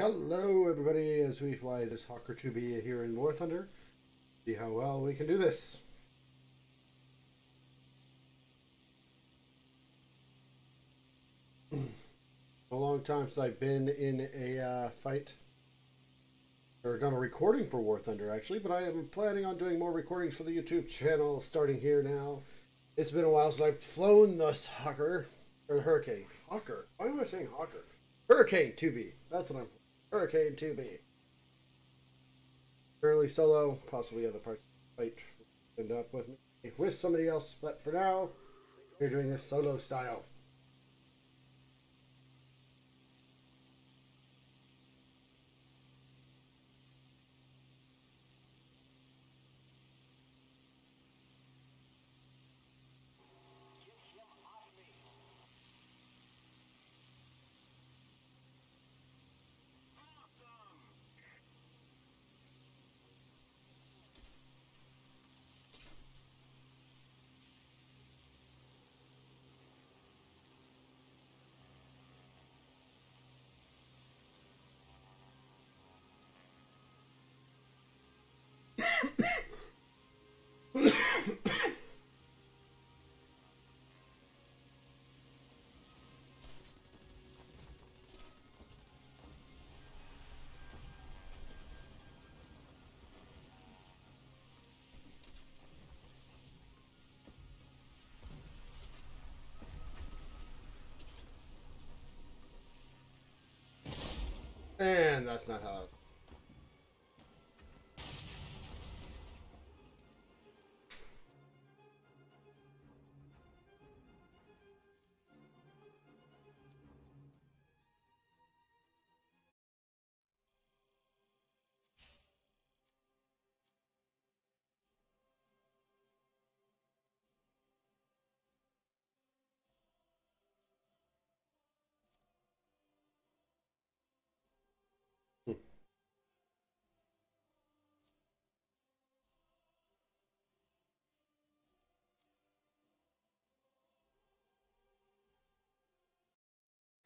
Hello, everybody, as we fly this Hawker 2B here in War Thunder. See how well we can do this. a long time since I've been in a uh, fight or done a recording for War Thunder, actually, but I am planning on doing more recordings for the YouTube channel starting here now. It's been a while since I've flown this Hawker, or Hurricane. Hawker? Why am I saying Hawker? Hurricane 2B. That's what I'm Hurricane 2B. Currently solo, possibly other parts might end up with me with somebody else, but for now, we're doing this solo style.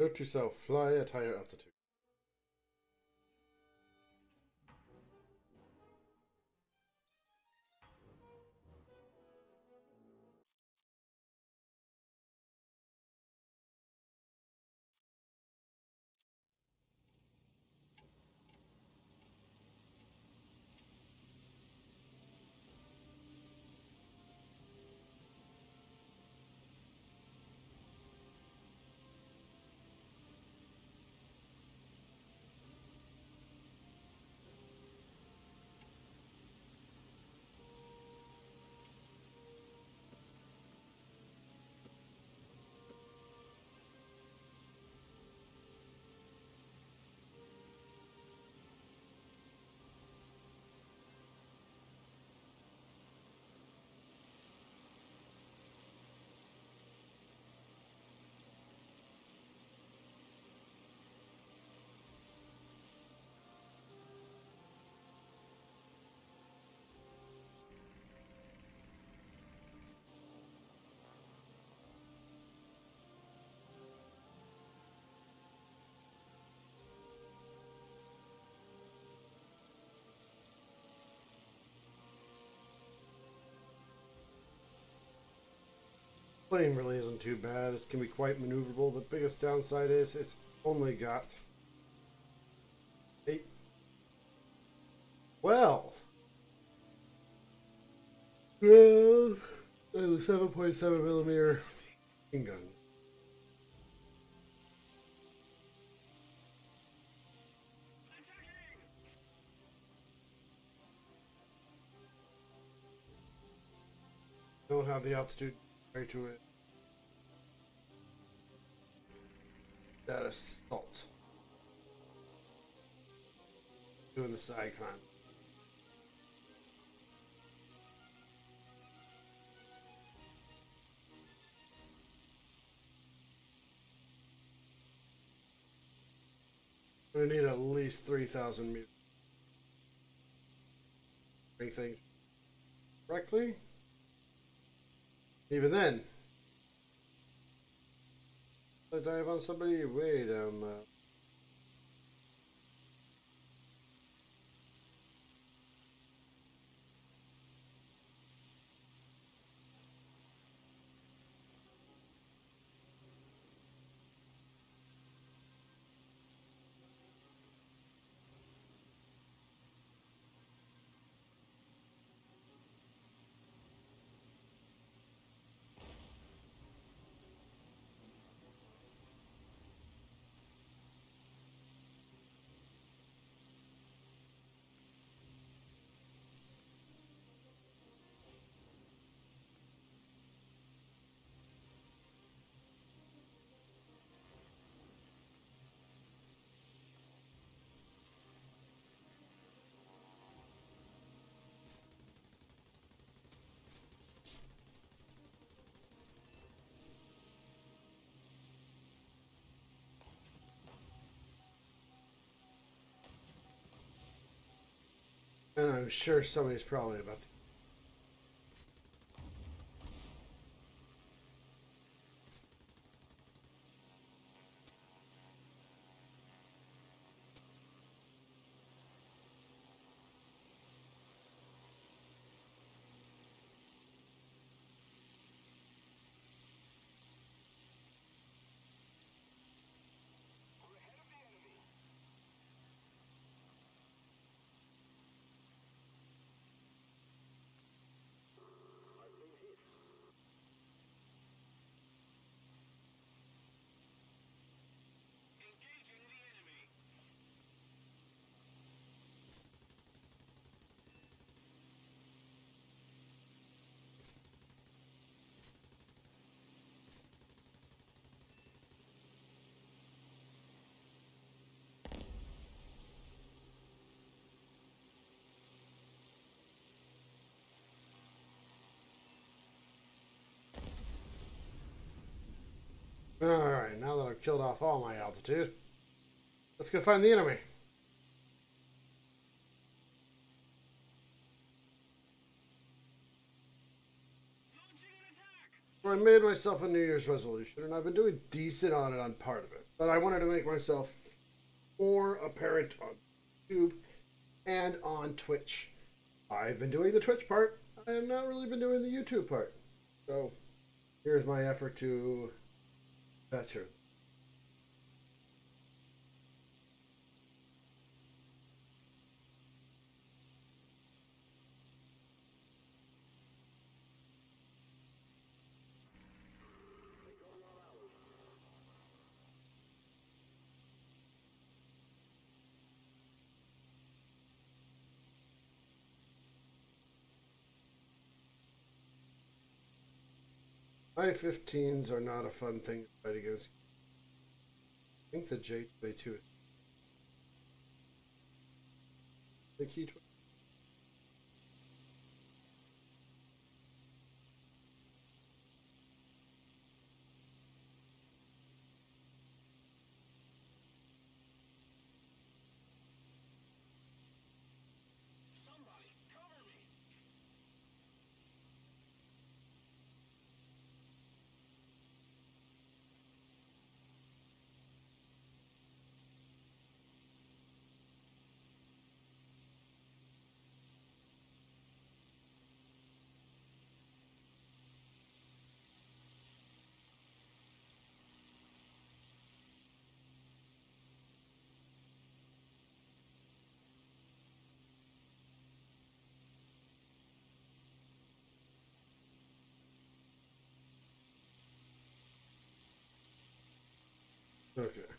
Note yourself, fly at higher altitude. Plane really isn't too bad. It can be quite maneuverable. The biggest downside is it's only got eight. Well, well, and the 7.7 millimeter gun. Don't have the altitude to it. That assault. Doing the side climb. I need at least 3,000 meters. Anything correctly? Even then, I dive on somebody? Wait, um, uh, And I'm sure somebody's probably about to. Alright, now that I've killed off all my altitude, let's go find the enemy. I made myself a New Year's resolution, and I've been doing decent on it on part of it. But I wanted to make myself more apparent on YouTube and on Twitch. I've been doing the Twitch part. I have not really been doing the YouTube part. So here's my effort to better. I-15s are not a fun thing to fight against. I think the J-22 is the key. Okay.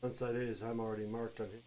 Once that is, I'm already marked on it.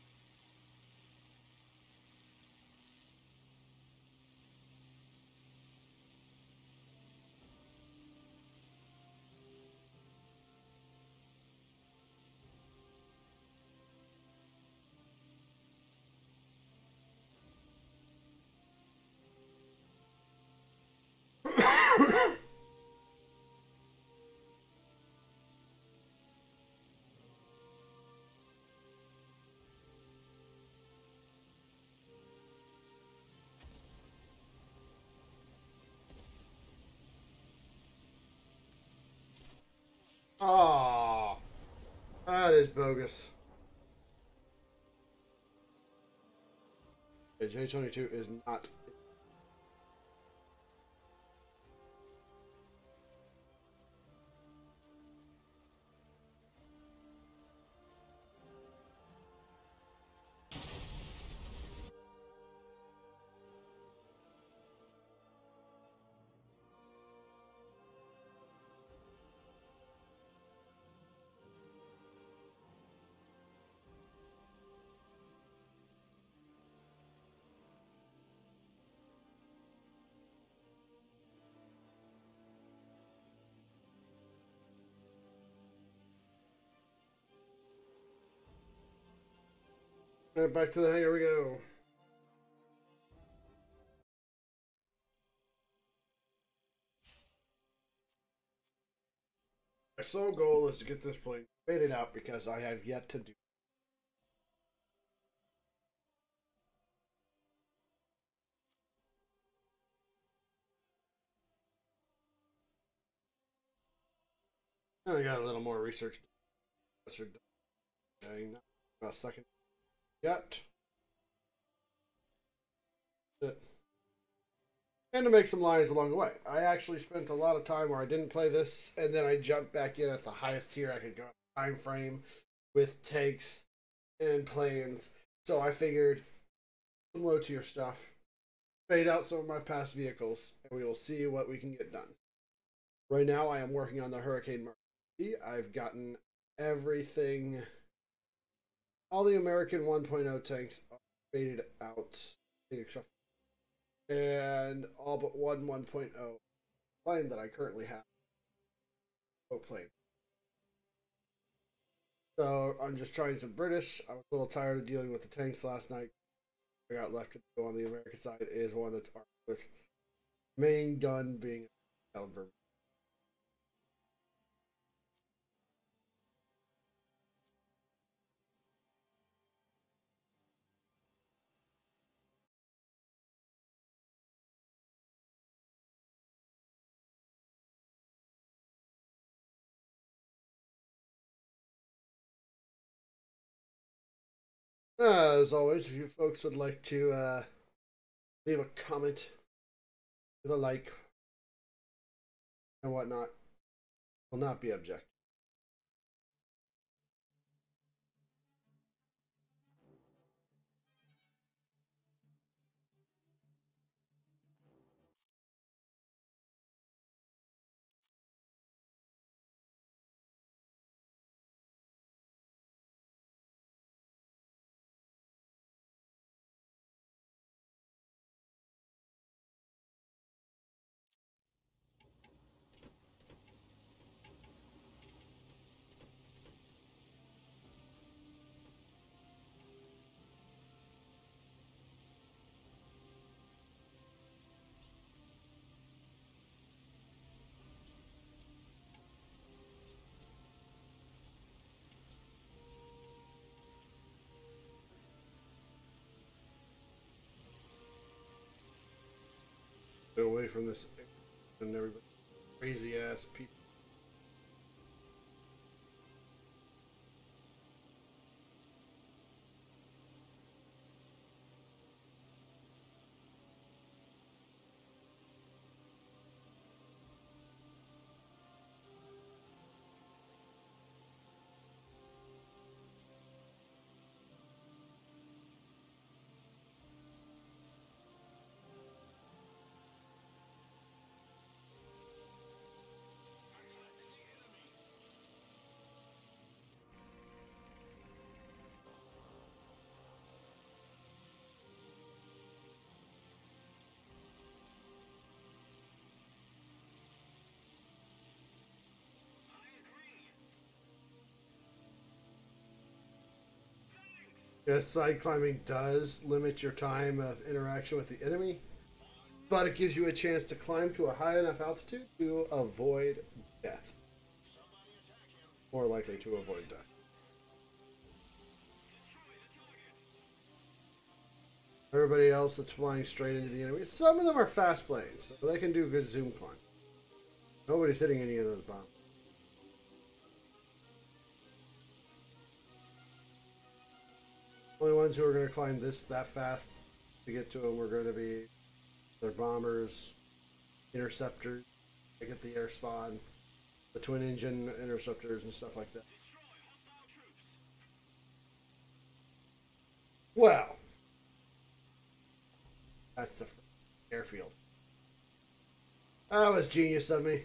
Bogus. J22 is not. Alright, back to the hangar we go. My sole goal is to get this plane spaded out because I have yet to do. I got a little more research. Doing a yet. And to make some lines along the way. I actually spent a lot of time where I didn't play this, and then I jumped back in at the highest tier I could go time frame with tanks and planes. So I figured some low tier stuff, spade out some of my past vehicles, and we will see what we can get done. Right now, I am working on the Hurricane Mark I've gotten everything, all the American 1.0 tanks spaded out, except and all but one 1.0 plane that I currently have. Oh, plane. So I'm just trying some British. I was a little tired of dealing with the tanks last night. I got left to go on the American side is one that's armed with main gun being caliber Uh, as always, if you folks would like to uh, leave a comment, with a like, and whatnot, will not be object. From this and everybody crazy ass people. Yes, side climbing does limit your time of interaction with the enemy, but it gives you a chance to climb to a high enough altitude to avoid death. More likely to avoid death. Everybody else that's flying straight into the enemy, some of them are fast planes, so they can do good zoom climb. Nobody's hitting any of those bombs. Only ones who are going to climb this that fast to get to them are going to be their bombers, interceptors, they get the air spawn, the twin engine interceptors and stuff like that. Well, that's the airfield. That was genius of me.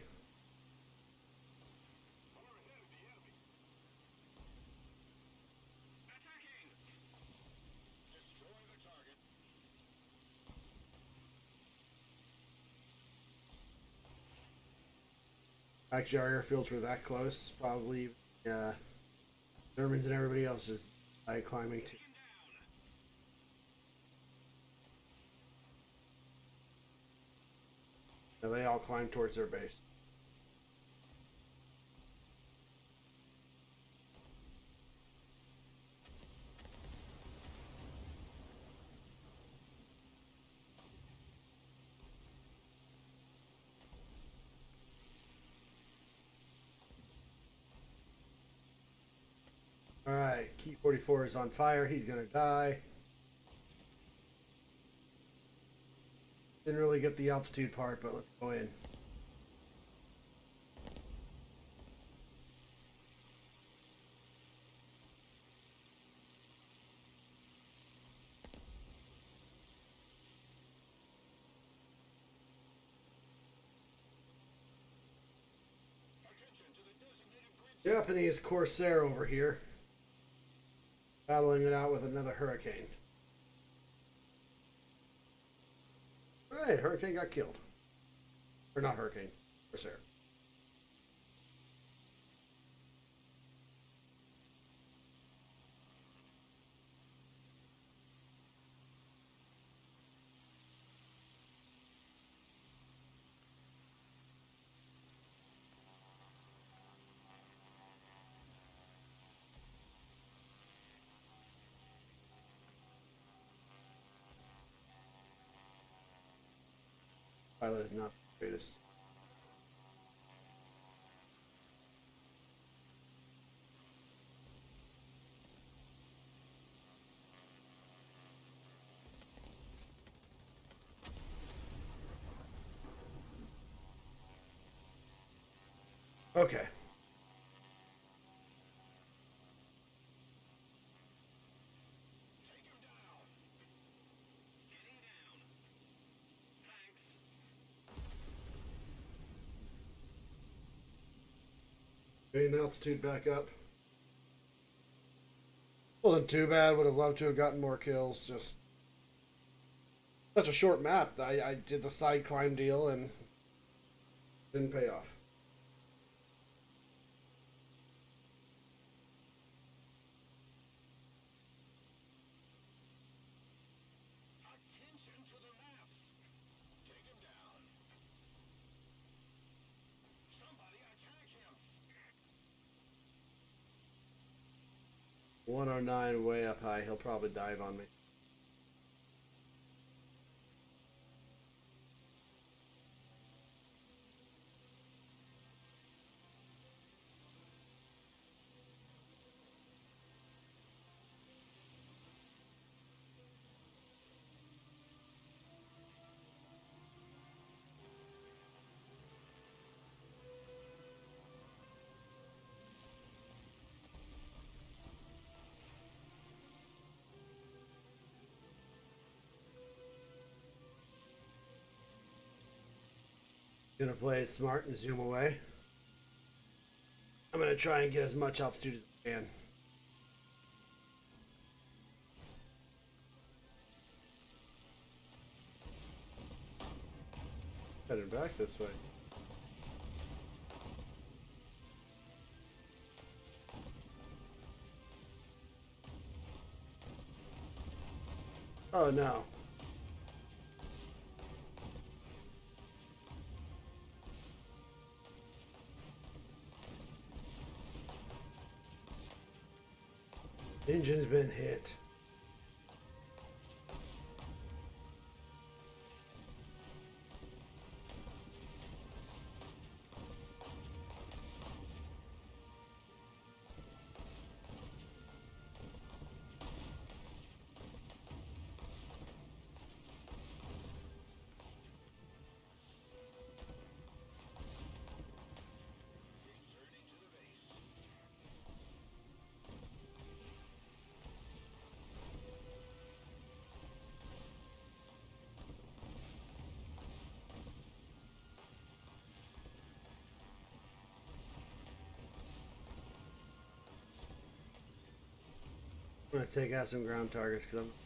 Actually, our airfields were that close. Probably uh, Germans and everybody else is climbing too. Now they all climb towards their base. Alright, Ki-44 is on fire. He's gonna die. Didn't really get the altitude part, but let's go in. Japanese Corsair over here. Battling it out with another hurricane. Alright, Hurricane got killed. Or not Hurricane, Corsair. Pilot is not the greatest. Okay. Getting altitude back up. Wasn't too bad. Would have loved to have gotten more kills. Just such a short map. I, I did the side climb deal and didn't pay off. Attention to the map! Take him down. Somebody attack him! 109 way up high. He'll probably dive on me. Gonna play it smart and zoom away. I'm gonna try and get as much altitude as I can. Heading back this way. Oh no. Engine's been hit. I'm gonna take out some ground targets because I'm.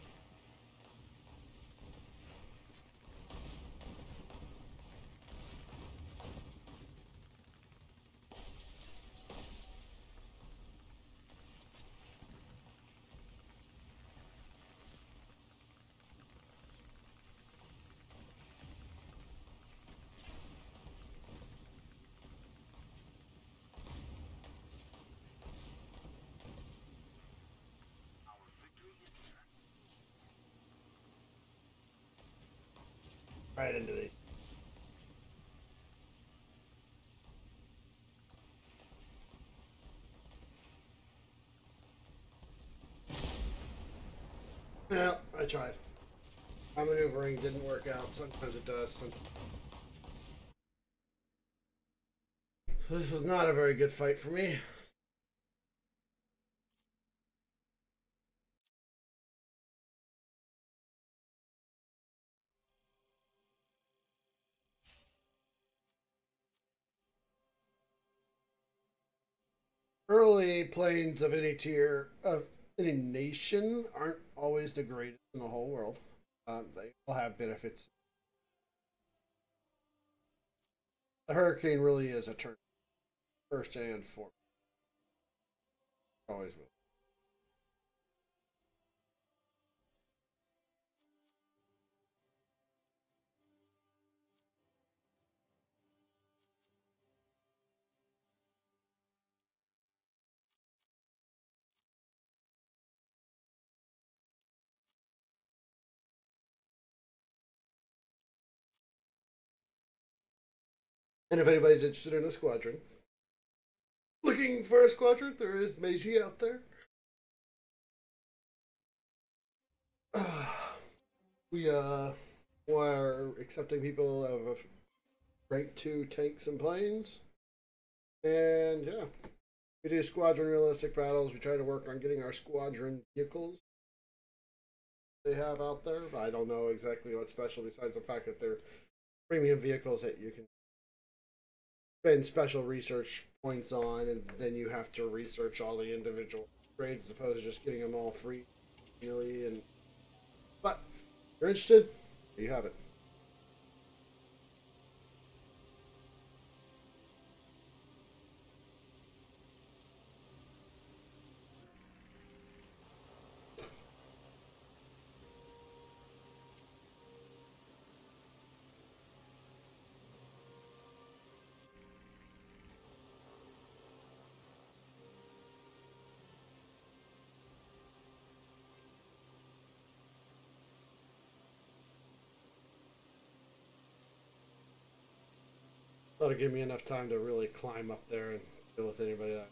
Yeah, I tried. My maneuvering didn't work out. Sometimes it does. Some... This was not a very good fight for me. Early planes of any tier of any nation aren't always the greatest in the whole world. Um, they all have benefits. The hurricane really is a turn first and foremost. Always will. And if anybody's interested in a squadron, looking for a squadron, there is Meiji out there. we uh are accepting people of rank two tanks and planes, and yeah, we do squadron realistic battles. We try to work on getting our squadron vehicles they have out there. I don't know exactly what's special besides the fact that they're premium vehicles that you can spend special research points on, and then you have to research all the individual grades as opposed to just getting them all free, really. And but you're interested, you have it. That'll give me enough time to really climb up there and deal with anybody that.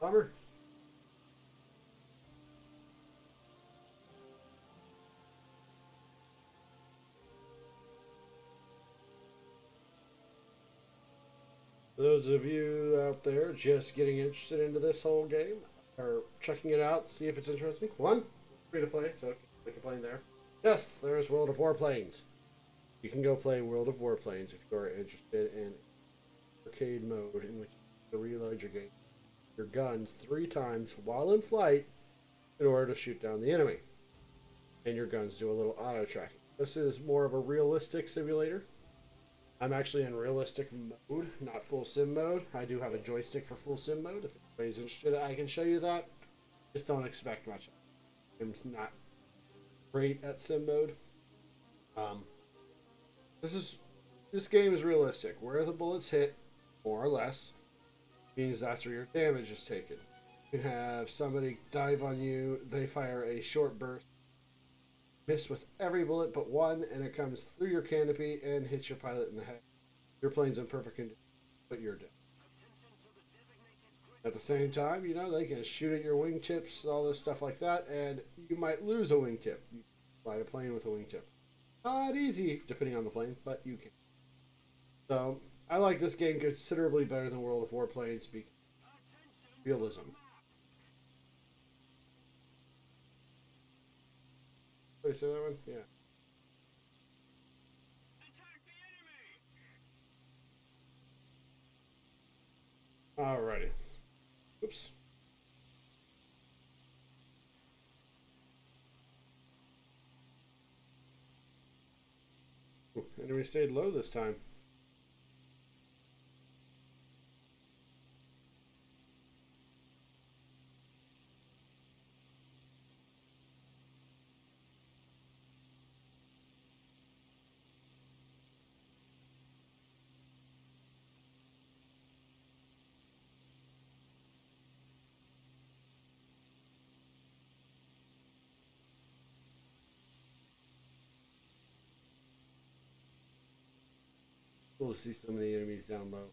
Bummer. Those of you out there just getting interested into this whole game or checking it out, see if it's interesting. One, free to play, so we can play there. Yes, there's World of Warplanes. You can go play World of Warplanes if you are interested in arcade mode in which you reload your game, your guns three times while in flight in order to shoot down the enemy. And your guns do a little auto tracking. This is more of a realistic simulator. I'm actually in realistic mode, not full sim mode. I do have a joystick for full sim mode. If anybody's interested, I can show you that. Just don't expect much. I'm not great at sim mode. Um, this is this game is realistic. Where the bullets hit, more or less, means that's where your damage is taken. You have somebody dive on you. They fire a short burst, miss with every bullet but one, and it comes through your canopy and hits your pilot in the head. Your plane's in perfect condition, but you're dead. At the same time, you know, they can shoot at your wingtips, all this stuff like that, and you might lose a wingtip. You fly a plane with a wingtip. Not easy, depending on the plane, but you can. So, I like this game considerably better than World of Warplanes because realism. Did I say that one? Yeah. Alrighty. Oops. Ooh, enemy stayed low this time. Cool to see so many enemies down low.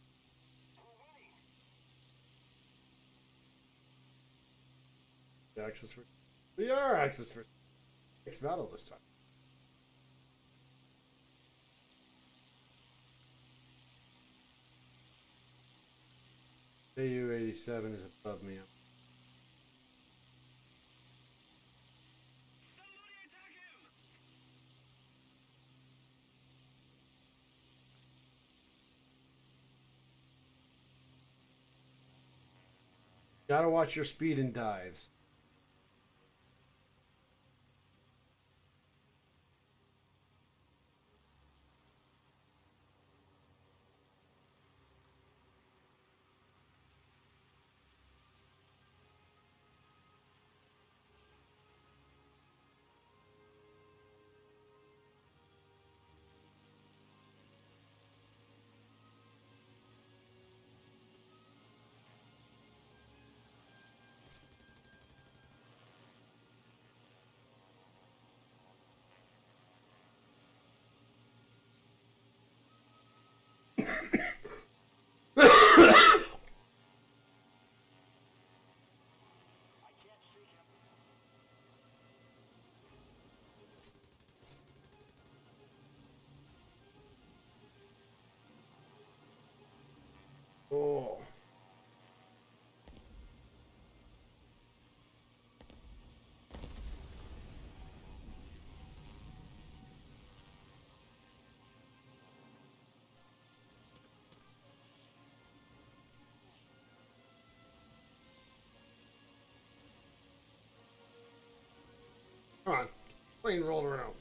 Access for. We are access for. Next battle this time. Ju 87 is above me. Gotta watch your speed and dives. Come on. Plane rolled around.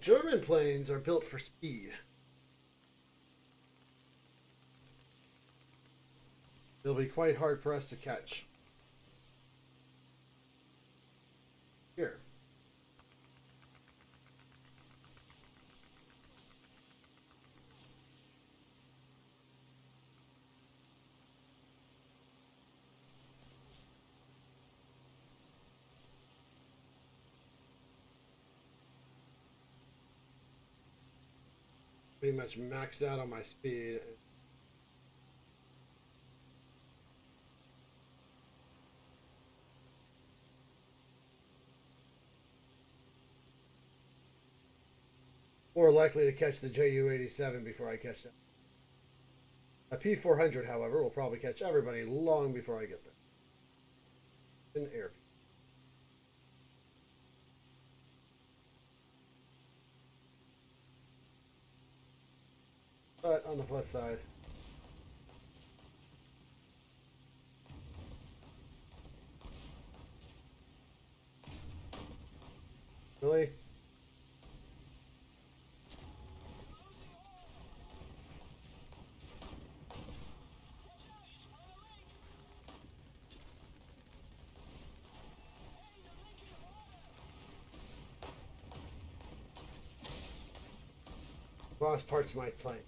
German planes are built for speed. They'll be quite hard for us to catch. Here. Pretty much maxed out on my speed. More likely to catch the JU-87 before I catch them. A P-400, however, will probably catch everybody long before I get there. An air. But on the plus side, really? Lost parts of my plane.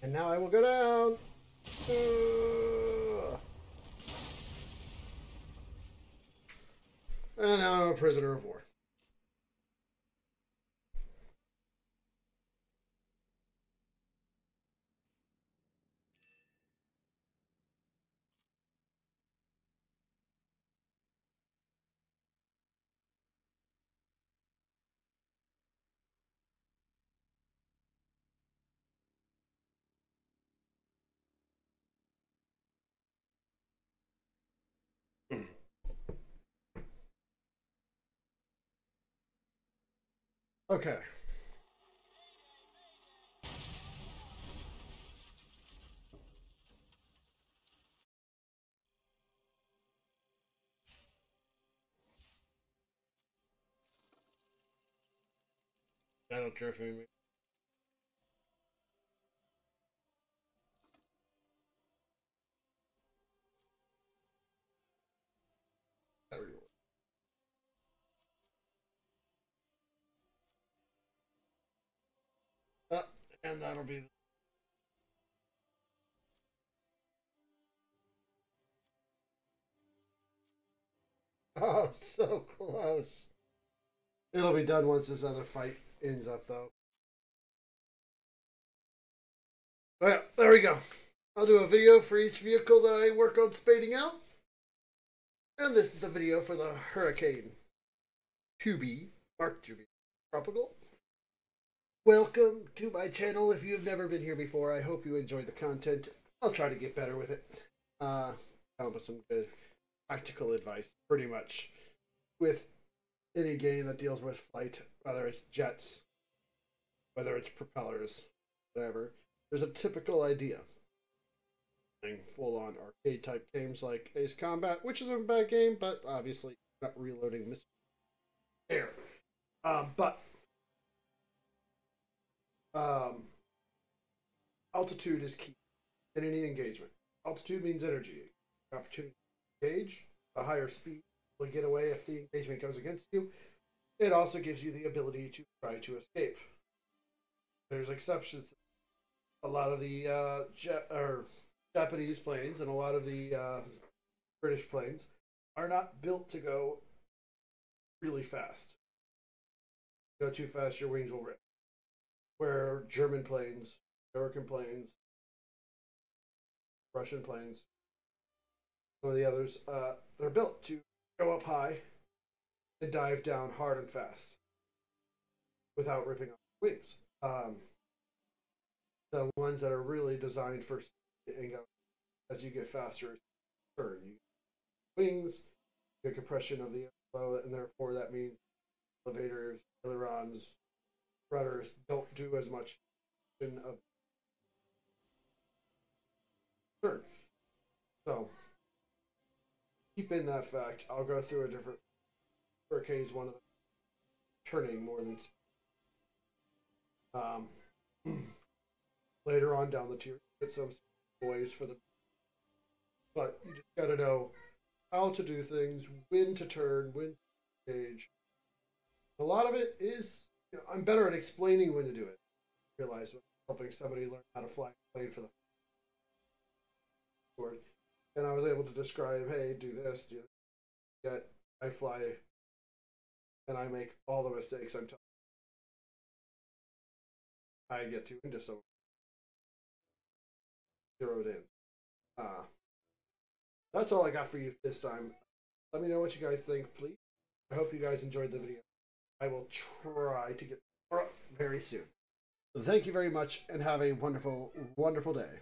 And now I will go down. Ugh. And now I'm a prisoner of war. Okay. I don't care if anybody. And that'll be. Oh, so close. It'll be done once this other fight ends up, though. Well, there we go. I'll do a video for each vehicle that I work on spading out. And this is the video for the Hurricane 2B Mark 2B Tropical. Welcome to my channel. If you've never been here before, I hope you enjoy the content. I'll try to get better with it. Uh, come up with some good practical advice, pretty much, with any game that deals with flight, whether it's jets, whether it's propellers, whatever. There's a typical idea. Full on arcade type games like Ace Combat, which is a bad game, but obviously not reloading missile air. Um, but um, altitude is key in any engagement. Altitude means energy. Opportunity to engage, a higher speed will get away if the engagement goes against you. It also gives you the ability to try to escape. There's exceptions. A lot of the uh, or Japanese planes and a lot of the uh, British planes are not built to go really fast. Go too fast, your wings will rip. Where German planes, American planes, Russian planes, some of the others, uh, they're built to go up high and dive down hard and fast without ripping off wings. Um, the ones that are really designed for and go as you get faster, turn you wings, you get compression of the airflow, and therefore that means elevators, ailerons, rudders don't do as much of turn. So keep in that fact. I'll go through a different hurricanes, one of them turning more than um, later on down the tier, get some boys for the. But you just got to know how to do things, when to turn, when to engage. A lot of it is you know, I'm better at explaining when to do it. I realize when helping somebody learn how to fly a plane for the board, and I was able to describe, hey, do this, do that. Yet I fly, and I make all the mistakes I'm. I get too into some zeroed in. Uh, that's all I got for you this time. Let me know what you guys think, please. I hope you guys enjoyed the video. I will try to get up very soon. Thank you very much and have a wonderful, wonderful day.